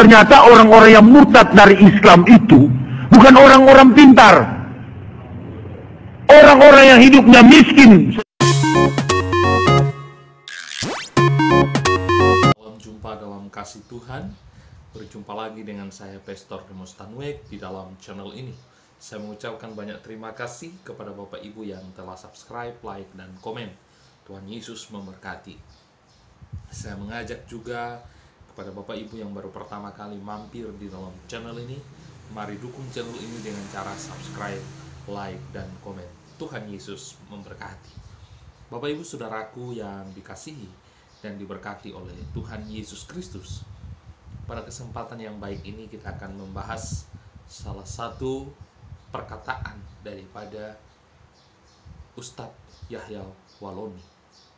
Ternyata orang-orang yang murtad dari Islam itu bukan orang-orang pintar. Orang-orang yang hidupnya miskin. Salam jumpa dalam kasih Tuhan. Berjumpa lagi dengan saya Pastor Demos Tanwek di dalam channel ini. Saya mengucapkan banyak terima kasih kepada Bapak Ibu yang telah subscribe, like, dan komen. Tuhan Yesus memberkati. Saya mengajak juga kepada Bapak Ibu yang baru pertama kali mampir di dalam channel ini, mari dukung channel ini dengan cara subscribe, like, dan komen. Tuhan Yesus memberkati. Bapak Ibu Saudaraku yang dikasihi dan diberkati oleh Tuhan Yesus Kristus. Pada kesempatan yang baik ini kita akan membahas salah satu perkataan daripada Ustadz Yahya Waloni.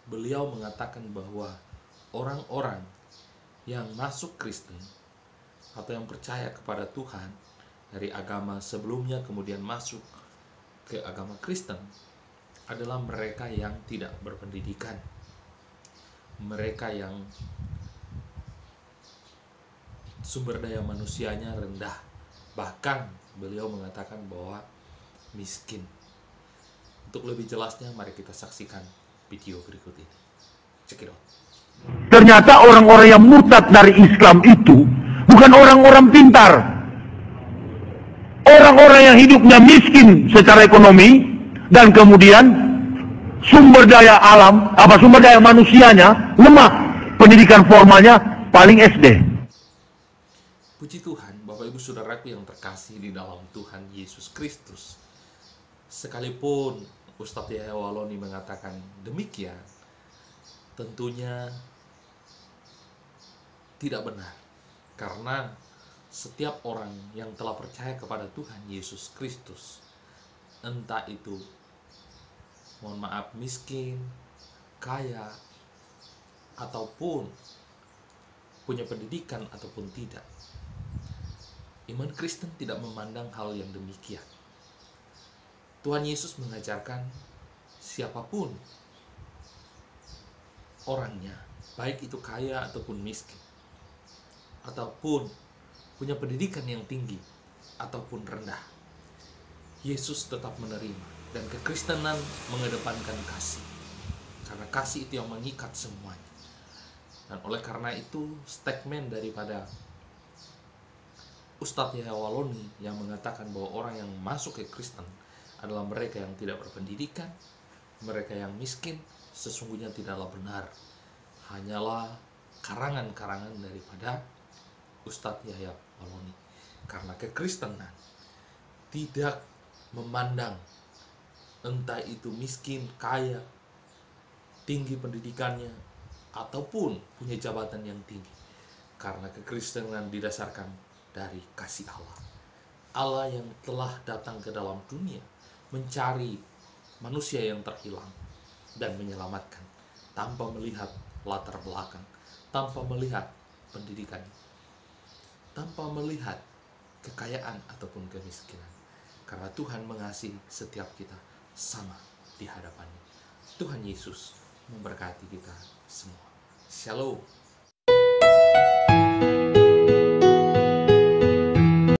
Beliau mengatakan bahwa orang-orang yang masuk Kristen atau yang percaya kepada Tuhan dari agama sebelumnya kemudian masuk ke agama Kristen adalah mereka yang tidak berpendidikan. Mereka yang sumber daya manusianya rendah. Bahkan beliau mengatakan bahwa miskin. Untuk lebih jelasnya mari kita saksikan video berikut ini. Out. Ternyata orang-orang yang murtad dari Islam itu bukan orang-orang pintar. Orang-orang yang hidupnya miskin secara ekonomi dan kemudian sumber daya alam, apa sumber daya manusianya lemah. Pendidikan formalnya paling SD. Puji Tuhan, Bapak Ibu Saudaraku yang terkasih di dalam Tuhan Yesus Kristus. Sekalipun Ustadz Yahya Waloni mengatakan demikian, tentunya tidak benar. Karena setiap orang yang telah percaya kepada Tuhan Yesus Kristus, entah itu mohon maaf miskin, kaya, ataupun punya pendidikan ataupun tidak. Iman Kristen tidak memandang hal yang demikian. Tuhan Yesus mengajarkan siapa pun orangnya, baik itu kaya ataupun miskin, ataupun punya pendidikan yang tinggi ataupun rendah, Yesus tetap menerima dan kekristenan mengedepankan kasih. Karena kasih itu yang mengikat semuanya. Dan oleh karena itu, statement daripada Ustadz Yahya Waloni yang mengatakan bahwa orang yang masuk ke Kristen adalah mereka yang tidak berpendidikan, mereka yang miskin, sesungguhnya tidaklah benar. Hanyalah karangan-karangan daripada Ustadz Yahya Waloni. Karena kekristenan tidak memandang entah itu miskin, kaya, tinggi pendidikannya, ataupun punya jabatan yang tinggi. Karena kekristenan didasarkan dari kasih Allah. Allah yang telah datang ke dalam dunia mencari manusia yang terhilang dan menyelamatkan tanpa melihat latar belakang, tanpa melihat pendidikan, tanpa melihat kekayaan ataupun kemiskinan. Karena Tuhan mengasihi setiap kita sama di hadapannya. Tuhan Yesus memberkati kita semua. Shalom.